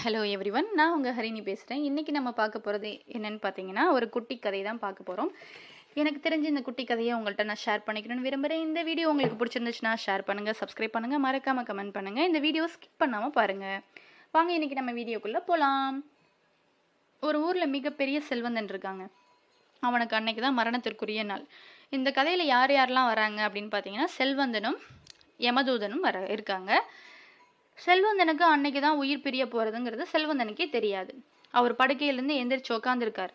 Hello every one நான் உங்கள் ஹரிணி பேசுகிறேன் இன்றைக்கி நம்ம பார்க்க போகிறது என்னன்னு பார்த்தீங்கன்னா ஒரு குட்டி கதை தான் பார்க்க போகிறோம் எனக்கு தெரிஞ்ச இந்த குட்டி கதையை உங்கள்கிட்ட நான் ஷேர் பண்ணிக்கணும்னு விரும்புகிறேன் இந்த வீடியோ உங்களுக்கு பிடிச்சிருந்துச்சுன்னா ஷேர் பண்ணுங்கள் சப்ஸ்கிரைப் பண்ணுங்கள் மறக்காமல் கமெண்ட் பண்ணுங்கள் இந்த வீடியோ ஸ்கிப் பண்ணாமல் பாருங்கள் வாங்க இன்றைக்கி நம்ம வீடியோக்குள்ளே போகலாம் ஒரு ஊரில் மிகப்பெரிய செல்வந்தன் இருக்காங்க. அவனுக்கு அன்னைக்கு தான் மரணத்திற்குரிய நாள். இந்த கதையில் யார் யாரெல்லாம் வராங்க அப்படின்னு பார்த்தீங்கன்னா செல்வந்தனும் யமதூதனும் வர இருக்காங்க. செல்வந்தனுக்கு அன்னைக்கு தான் உயிர் பிரிய போகிறதுங்கிறது செல்வந்தனுக்கே தெரியாது. அவர் படுக்கையிலேருந்து எந்திரிச்சு உக்காந்துருக்கார்.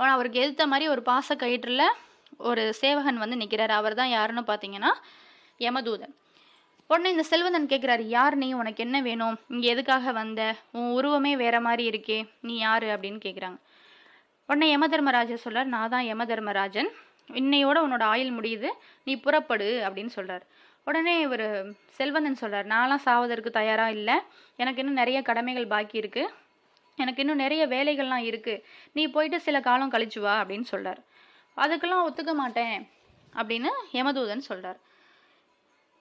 ஆனால் அவருக்கு எதிர்த்த மாதிரி ஒரு பாச கயிற்றில் ஒரு சேவகன் வந்து நிற்கிறார் அவர் தான் யாருன்னு பார்த்தீங்கன்னா யமதூதன். உடனே இந்த செல்வந்தன் கேட்குறாரு யார் நீ? உனக்கு என்ன வேணும்? இங்கே எதுக்காக வந்த? உன் உருவமே வேற மாதிரி இருக்கே. நீ யார்? அப்படின்னு கேட்குறாங்க உடனே யமதர்மராஜர் சொல்கிறார் நான் தான் யமதர்மராஜன். இன்னையோட உன்னோட ஆயுள் முடியுது. நீ புறப்படு அப்படின்னு சொல்கிறார் உடனே இவர் செல்வந்தன் சொல்கிறார் நான்லாம் சாவதற்கு தயாராக இல்லை. எனக்கு இன்னும் நிறைய கடமைகள் பாக்கி இருக்குது எனக்கு இன்னும் நிறைய வேலைகள்லாம் இருக்குது நீ போயிட்டு சில காலம் கழிச்சு வா அப்படின்னு சொல்கிறார் அதுக்கெல்லாம் ஒத்துக்க மாட்டேன் அப்படின்னு யமதூதன் சொல்கிறார்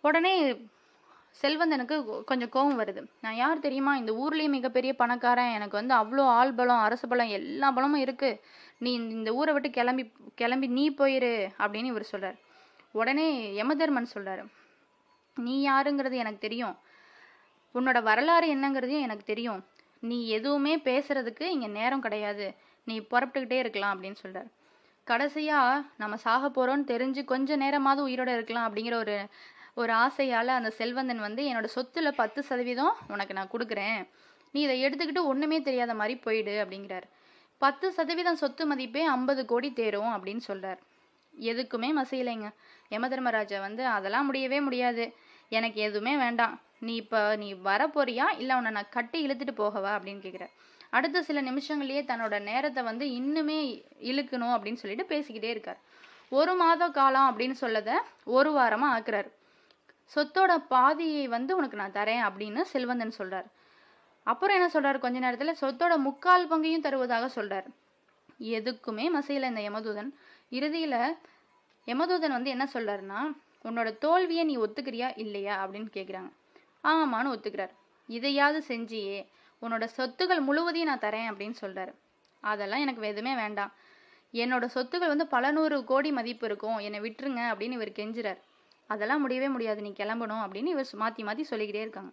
உடனே செல்வந்தனுக்கு கொஞ்சம் கோபம் வருது. நான் யார் தெரியுமா? இந்த ஊர்லேயே மிகப்பெரிய பணக்காரன். எனக்கு வந்து அவ்வளோ ஆள் பலம் அரசு பலம் எல்லா பலமும் இருக்குது நீ இந்த- ஊரை விட்டு கிளம்பி கிளம்பி நீ போயிரு அப்படின்னு இவர் சொல்கிறார் உடனே யமதர்மன் சொல்கிறார் நீ யாருங்கிறது எனக்கு தெரியும். உன்னோட வரலாறு என்னங்கிறதையும் எனக்கு தெரியும். நீ எதுவுமே பேசுறதுக்கு இங்கே நேரம் கிடையாது. நீ புறப்பட்டுக்கிட்டே இருக்கலாம் அப்படின்னு சொல்கிறார் கடைசியாக நம்ம சாக போகிறோன்னு தெரிஞ்சு கொஞ்ச நேரமாவது உயிரோட இருக்கலாம் அப்படிங்கிற ஒரு ஒரு ஆசையால் அந்த செல்வந்தன் வந்து என்னோட சொத்துல பத்து சதவீதம் உனக்கு நான் கொடுக்குறேன். நீ இதை எடுத்துக்கிட்டு ஒன்றுமே தெரியாத மாதிரி போயிடு அப்படிங்கிறார். பத்து சதவீதம் சொத்து மதிப்பே ஐம்பது கோடி தேரும் அப்படின்னு சொல்கிறார் எதுக்குமே மசியலைங்க. யமதர்மராஜா வந்து அதெல்லாம் முடியவே முடியாது. எனக்கு எதுவுமே வேண்டாம். நீ இப்போ நீ வர போறியா இல்லை உன்னை நான் கட்டி இழுத்துட்டு போகவா? அப்படின்னு கேட்குற அடுத்த சில நிமிஷங்கள்லேயே தன்னோட நேரத்தை வந்து இன்னுமே இழுக்கணும் அப்படின்னு சொல்லிட்டு பேசிக்கிட்டே இருக்கார். ஒரு மாத காலம் அப்படின்னு சொல்லத ஒரு வாரமாக ஆக்குறாரு. சொத்தோட பாதியை வந்து உனக்கு நான் தரேன் அப்படின்னு செல்வந்தன் சொல்கிறார் அப்புறம் என்ன சொல்றாரு? கொஞ்ச நேரத்தில் சொத்தோட முக்கால் பங்கையும் தருவதாக சொல்கிறார் எதுக்குமே மசையில் இந்த யமதூதன். இறுதியில் யமதூதன் வந்து என்ன சொல்கிறாருன்னா உன்னோட தோல்வியை நீ ஒத்துக்கிறியா இல்லையா? அப்படின்னு கேட்குறாங்க ஆமான்னு ஒத்துக்கிறார். இதையாவது செஞ்சியே. உன்னோட சொத்துகள் முழுவதையும் நான் தரேன் அப்படின்னு சொல்கிறார் அதெல்லாம் எனக்கு எதுவுமே வேண்டாம். என்னோட சொத்துகள் வந்து பல நூறு கோடி மதிப்பு இருக்கும். என்னை விட்டுருங்க அப்படின்னு இவர் கெஞ்சுறார். அதெல்லாம் முடியவே முடியாது. நீ கிளம்பணும் அப்படின்னு இவர் மாற்றி மாற்றி சொல்லிக்கிட்டே இருக்காங்க.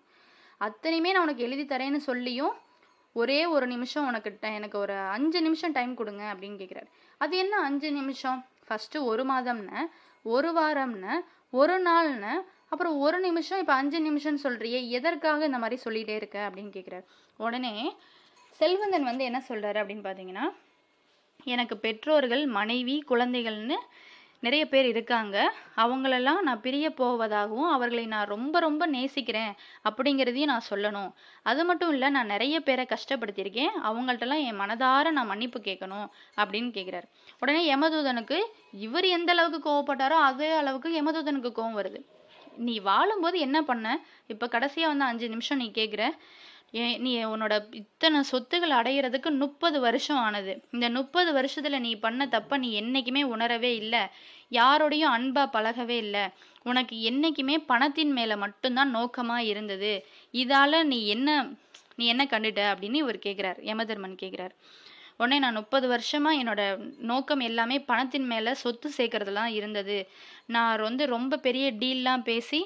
அத்தனையுமே நான் உனக்கு எழுதி தரேன்னு சொல்லியும் ஒரே ஒரு நிமிஷம் உனக்கு எனக்கு ஒரு அஞ்சு நிமிஷம் டைம் கொடுங்க அப்படின்னு கேட்குறாரு அது என்ன அஞ்சு நிமிஷம்? ஃபஸ்ட்டு ஒரு மாதம்னு ஒரு வாரம்னு ஒரு நாள்னு அப்புறம் ஒரு நிமிஷம் இப்போ அஞ்சு நிமிஷம்னு சொல்கிறியே எதற்காக இந்த மாதிரி சொல்லிகிட்டே இருக்க அப்படின்னு கேட்குறாரு உடனே செல்வந்தன் வந்து என்ன சொல்கிறாரு அப்படின்னு பார்த்தீங்கன்னா எனக்கு பெற்றோர்கள் மனைவி குழந்தைகள்னு நிறைய பேர் இருக்காங்க. அவங்களெல்லாம் நான் பிரிய போவதாகவும் அவர்களை நான் ரொம்ப ரொம்ப நேசிக்கிறேன் அப்படிங்கிறதையும் நான் சொல்லணும். அது மட்டும் இல்லை நான் நிறைய பேரை கஷ்டப்படுத்தியிருக்கேன். அவங்கள்ட்டலாம் என் மனதார நான் மன்னிப்பு கேட்கணும் அப்படின்னு கேட்குறாரு. உடனே யமதூதனுக்கு இவர் எந்த அளவுக்கு கோவப்பட்டாரோ அதே அளவுக்கு யமதூதனுக்கு கோவம் வருது. நீ வாழும்போது என்ன பண்ண? இப்போ கடைசியாக வந்து அஞ்சு நிமிஷம் நீ கேட்குற. நீ உன்னோட இத்தனை சொத்துகள் அடையிறதுக்கு முப்பது வருஷம் ஆனது. இந்த முப்பது வருஷத்தில் நீ பண்ண தப்பை நீ என்றைக்குமே உணரவே இல்லை. யாரோடையும் அன்பாக பழகவே இல்லை. உனக்கு என்னைக்குமே பணத்தின் மேலே மட்டும்தான் நோக்கமாக இருந்தது. இதால் நீ என்ன நீ என்ன கண்டுட்ட அப்படின்னு இவர் கேட்குறார் யமதர்மன் கேட்குறார் உடனே நான் முப்பது வருஷமா என்னோட நோக்கம் எல்லாமே பணத்தின் மேலே சொத்து சேர்க்கறதுலாம் இருந்தது. நான் வந்து ரொம்ப பெரிய டீல்லாம் பேசி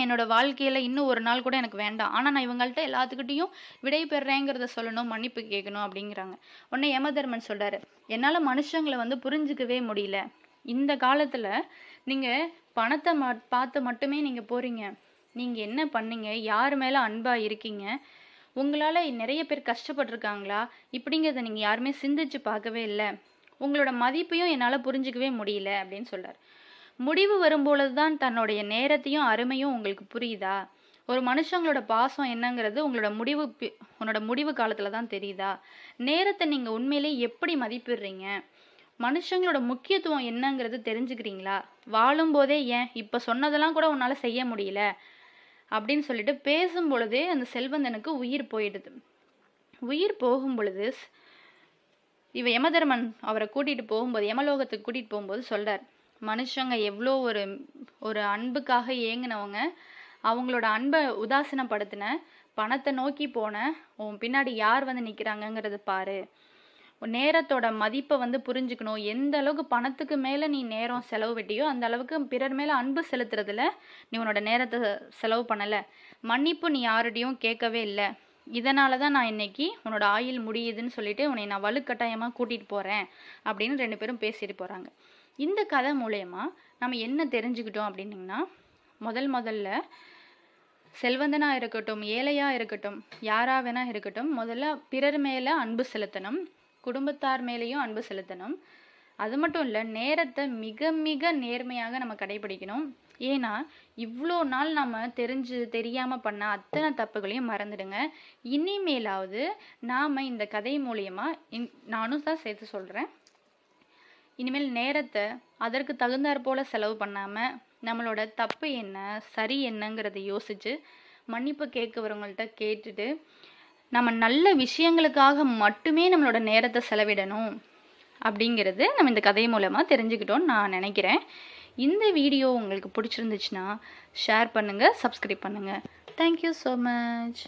என்னோட வாழ்க்கையில் இன்னும் ஒரு நாள் கூட எனக்கு வேண்டாம். ஆனால் நான் இவங்கள்ட்ட எல்லாத்துக்கிட்டையும் விடை பெறேங்கிறத சொல்லணும் மன்னிப்பு கேட்கணும் அப்படிங்கிறாங்க. உடனே யமதர்மன் சொல்றாரு என்னால் மனுஷங்களை வந்து புரிஞ்சுக்கவே முடியல. இந்த காலத்தில் நீங்கள் பணத்தை ம- பார்த்து மட்டுமே நீங்கள் போகிறீங்க நீங்கள் என்ன பண்ணீங்க? யார் மேலே அன்பாக இருக்கீங்க? உங்களால் நிறைய பேர் கஷ்டப்பட்டிருக்காங்களா? இப்படிங்கிறத நீங்கள் யாருமே சிந்திச்சு பார்க்கவே இல்லை. உங்களோட மதிப்பையும் என்னால் புரிஞ்சிக்கவே முடியல. அப்படின்னு சொல்கிறார் முடிவு வரும்பொழுது தான் தன்னுடைய நேரத்தையும் அருமையும் உங்களுக்கு புரியுதா? ஒரு மனுஷங்களோட பாசம் என்னங்கிறது உங்களோட முடிவு பி- உன்னோட முடிவு காலத்துல தான் தெரியுதா? நேரத்தை நீங்க உண்மையிலே எப்படி மதிப்பிடுறீங்க? மனுஷங்களோட முக்கியத்துவம் என்னங்கிறது தெரிஞ்சுக்கிறீங்களா? வாழும்போதே ஏன் இப்போ சொன்னதெல்லாம் கூட உன்னால் செய்ய முடியல? அப்படின்னு சொல்லிட்டு பேசும் பொழுதே அந்த செல்வந்தனுக்கு உயிர் போயிடுது. உயிர் போகும் பொழுது ஸ்- இவ யமதர்மன் அவரை கூட்டிட்டு போகும்போது யமலோகத்துக்கு கூட்டிட்டு போகும்போது சொல்றார் மனுஷங்க எவ்வளோ ஒரு ஒரு அன்புக்காக ஏங்கினவங்க அவங்களோட அன்பை உதாசீனப்படுத்தின பணத்தை நோக்கி போன உன் பின்னாடி யார் வந்து நிற்கிறாங்கங்கிறது பாரு. உன் நேரத்தோட மதிப்பை வந்து புரிஞ்சுக்கணும். எந்த அளவுக்கு பணத்துக்கு மேலே நீ நேரம் செலவு வெட்டியோ அந்த அளவுக்கு பிறர் மேலே அன்பு செலுத்துறதுல நீ உன்னோட நேரத்தை செலவு பண்ணலை. மன்னிப்பு நீ யாருடையும் கேட்கவே இல்லை. இதனால தான் நான் இன்னைக்கு உன்னோட ஆயுள் முடியுதுன்னு சொல்லிட்டு உன்னை நான் வலுக்கட்டாயமாக கூட்டிகிட்டு போகிறேன் அப்படின்னு ரெண்டு பேரும் பேசிட்டு போகிறாங்க இந்த கதை மூலயமா நம்ம என்ன தெரிஞ்சுக்கிட்டோம் அப்படின்னிங்கன்னா முதல் முதல்ல செல்வந்தனாக இருக்கட்டும் ஏழையாக இருக்கட்டும் யாராக வேணா இருக்கட்டும் முதல்ல பிறர் மேலே அன்பு செலுத்தணும் குடும்பத்தார் மேலேயும் அன்பு செலுத்தணும். அது மட்டும் இல்லை நேரத்தை மிக மிக நேர்மையாக நம்ம கடைபிடிக்கணும். ஏன்னா இவ்வளோ நாள் நம்ம தெரிஞ்சு தெரியாமல் பண்ண அத்தனை தப்புகளையும் மறந்துடுங்க. இனிமேலாவது நாம் இந்த கதை மூலயமா இன் நானும் தான் சேர்த்து சொல்கிறேன் இனிமேல் நேரத்தை அதற்கு தகுந்தாற் போல செலவு பண்ணாமல் நம்மளோட தப்பு என்ன சரி என்னங்கிறத யோசித்து மன்னிப்பு கேட்குறவங்கள்ட்ட கேட்டுட்டு நம்ம நல்ல விஷயங்களுக்காக மட்டுமே நம்மளோட நேரத்தை செலவிடணும் அப்படிங்கிறது நம்ம இந்த கதை மூலமாக தெரிஞ்சுக்கிட்டோம்னு நான் நினைக்கிறேன். இந்த வீடியோ உங்களுக்கு பிடிச்சிருந்துச்சுன்னா ஷேர் பண்ணுங்கள் சப்ஸ்கிரைப் பண்ணுங்கள் தேங்க்யூ ஸோ மச்